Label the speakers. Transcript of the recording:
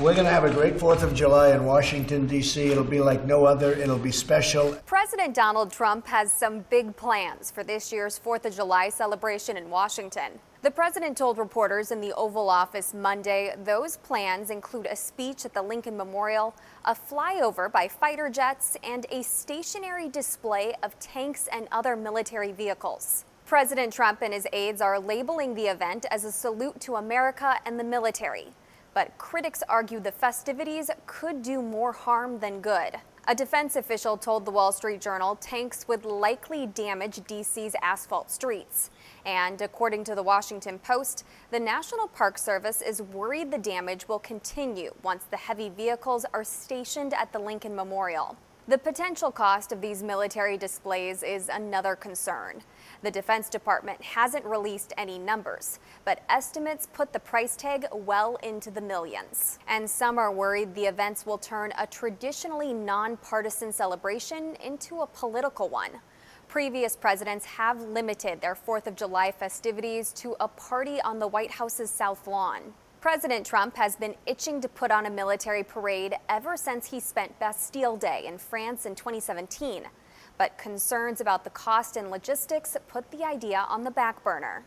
Speaker 1: We're going to have a great 4th of July in Washington, D.C. It'll be like no other. It'll be special.
Speaker 2: President Donald Trump has some big plans for this year's 4th of July celebration in Washington. The president told reporters in the Oval Office Monday those plans include a speech at the Lincoln Memorial, a flyover by fighter jets, and a stationary display of tanks and other military vehicles. President Trump and his aides are labeling the event as a salute to America and the military but critics argue the festivities could do more harm than good. A defense official told the Wall Street Journal tanks would likely damage D.C.'s asphalt streets. And according to the Washington Post, the National Park Service is worried the damage will continue once the heavy vehicles are stationed at the Lincoln Memorial. The potential cost of these military displays is another concern. The Defense Department hasn't released any numbers, but estimates put the price tag well into the millions. And some are worried the events will turn a traditionally nonpartisan celebration into a political one. Previous presidents have limited their 4th of July festivities to a party on the White House's South Lawn. President Trump has been itching to put on a military parade ever since he spent Bastille Day in France in 2017. But concerns about the cost and logistics put the idea on the back burner.